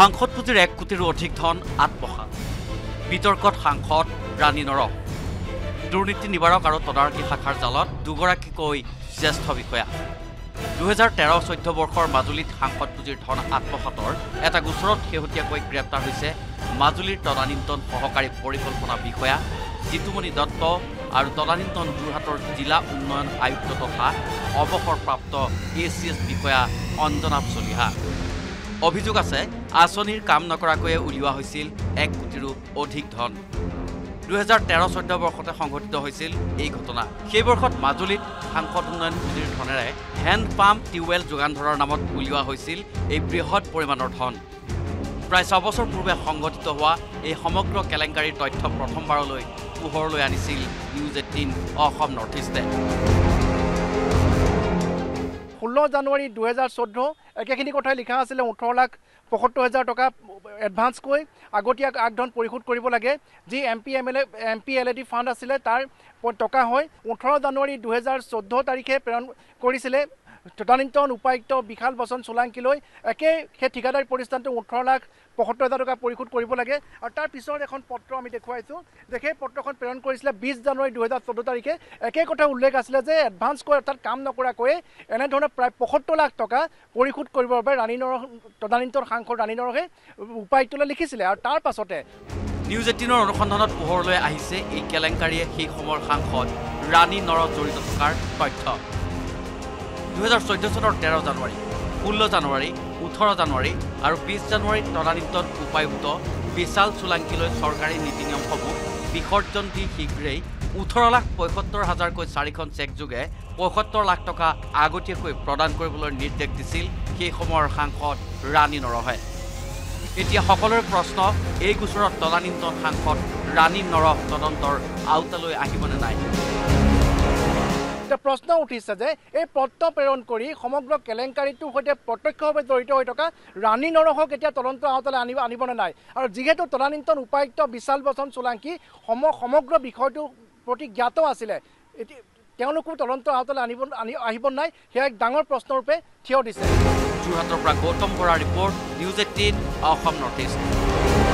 সাংসদ পুঁজিৰ এক কোটিৰো অধিক ধন আত্মসাত বিতৰ্কত সাংসদ ৰাণী নৰক। দুৰ্নীতি নিবাৰক আৰু তদাৰকী শাখাৰ জালত দুগৰাকীকৈ জ্যেষ্ঠ বিষয়া। দুহেজাৰ তেৰ চৈধ্য বৰ্ষৰ মাজুলীত সাংসদ পুঁজিৰ ধন আত্মসাতৰ এটা গোচৰত শেহতীয়াকৈ গ্ৰেপ্তাৰ হৈছে মাজুলীৰ তদানীন্তন সহকাৰী পৰিকল্পনা বিষয়া জিতুমণি দত্ত আৰু তদানীন্তন যোৰহাটৰ জিলা উন্নয়ন আয়ুক্ত তথা অৱসৰপ্ৰাপ্ত এ চি এছ বিষয়া অঞ্জনা চলিহা। অভিযোগ আছে আঁচনিৰ কাম নকৰাকৈয়ে উলিওৱা হৈছিল এক কোটিৰো অধিক ধন। দুহেজাৰ তেৰ চৈধ্য বৰ্ষতে সংঘটিত হৈছিল এই ঘটনা। সেই বৰ্ষত মাজুলীত সাংসদ উন্নয়ন পুঁজিৰ ধনেৰে হেণ্ড পাম্প টিউবৱেল যোগান ধৰাৰ নামত উলিওৱা হৈছিল এই বৃহৎ পৰিমাণৰ ধন। প্ৰায় ছবছৰ পূৰ্বে সংঘটিত হোৱা এই সমগ্ৰ কেলেংকাৰীৰ তথ্য প্ৰথমবাৰলৈ পোহৰলৈ আনিছিল news eighteen Assam north east ষোল্ল জানুৱাৰী দুহেজাৰ চৈধ্য একেখিনি কথাই লিখা আছিলে ওঠৰ লাখ পঁয়সত্তৰ হাজাৰ টকা এডভান্সকৈ। আগতীয়া আগধন পৰিশোধ কৰিব লাগে। যি M P M L A M P L A D fund আছিলে তাৰ টকা হয়। ওঠৰ জানুৱাৰী দুহেজাৰ চৈধ্য তাৰিখে প্ৰেৰণ কৰিছিলে তদানীন্তন উপায়ুক্ত বিশাল বচন চোলাংকীলৈ একে সেই ঠিকাদাৰী প্ৰতিষ্ঠানটো ওঠৰ লাখ পঁয়সত্তৰ হাজাৰ টকা পৰিশোধ কৰিব লাগে। আৰু তাৰ পিছত এখন পত্ৰ আমি দেখুৱাইছোঁ যে সেই পত্ৰখন প্ৰেৰণ কৰিছিলে বিছ জানুৱাৰী দুহেজাৰ চৈধ্য তাৰিখে। একে কথা উল্লেখ আছিলে যে এডভান্সকৈ অৰ্থাৎ কাম নকৰাকৈয়ে এনেধৰণে প্ৰায় পঁয়সত্তৰ লাখ টকা পৰিশোধ কৰিবৰ বাবে ৰাণী নৰহ তদানীন্তন সাংসদ ৰাণী নৰহে উপায়ুক্তলৈ লিখিছিলে। আৰু তাৰ পাছতে নিউজ এইটিনৰ অনুসন্ধানত পোহৰলৈ আহিছে এই কেলেংকাৰীয়ে সেই সময়ৰ সাংসদ ৰাণী নৰ জড়িত থকাৰ তথ্য। দুহেজাৰ চৈধ্য চনৰ তেৰ জানুৱাৰী ষোল্ল জানুৱাৰী ওঠৰ জানুৱাৰী আৰু বিছ জানুৱাৰীত তদানীন্তন উপায়ুক্ত বিশাল চোলাংকীলৈ চৰকাৰী নীতি নিয়মসমূহ বিসৰ্জন দি শীঘ্ৰেই ওঠৰ লাখ পঁয়সত্তৰ হাজাৰকৈ চাৰিখন চেকযোগে পঁয়সত্তৰ লাখ টকা আগতীয়াকৈ প্ৰদান কৰিবলৈ নিৰ্দেশ দিছিল সেই সময়ৰ সাংসদ ৰাণী নৰহে। এতিয়া সকলোৰে প্ৰশ্ন এই গোচৰত তদানীন্তন সাংসদ ৰাণী নৰহ তদন্তৰ আওতালৈ আহিবনে নাই? এতিয়া প্ৰশ্ন উঠিছে যে এই পত্ৰ প্ৰেৰণ কৰি সমগ্ৰ কেলেংকাৰীটোৰ সৈতে প্ৰত্যক্ষভাৱে জড়িত হৈ থকা ৰাণী নৰহক এতিয়া তদন্ত আওতালৈ আনিব আনিবনে নাই? আৰু যিহেতু তদানীন্তন উপায়ুক্ত বিশাল বচন চোলাংকী সম সমগ্ৰ বিষয়টোৰ প্ৰতি জ্ঞাত আছিলে তেওঁলোকো তদন্ত আওতালৈ আনিব আনি আহিব নাই সেয়া এক ডাঙৰ প্ৰশ্নৰূপে থিয় দিছে। যোৰহাটৰ পৰা গৌতম বৰাৰ report news eighteen Assam north east.